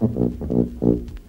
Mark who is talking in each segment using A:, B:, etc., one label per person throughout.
A: あっ。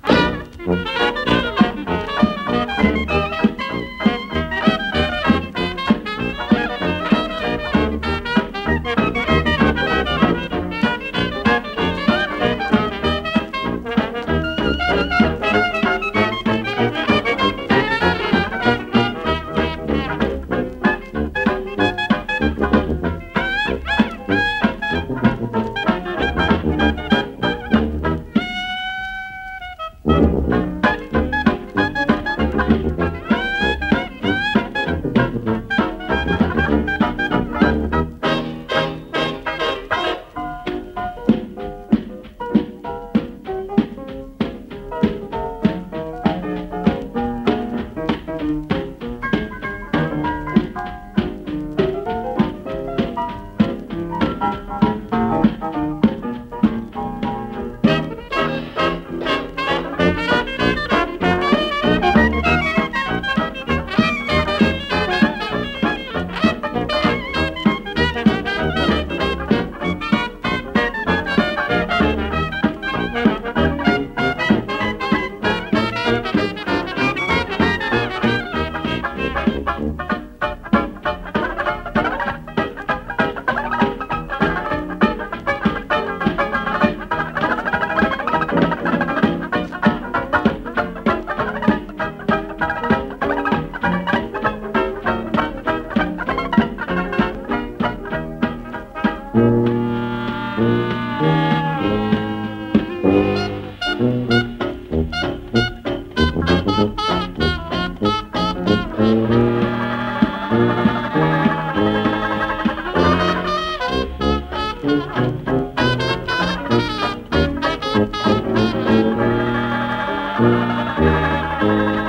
A: Música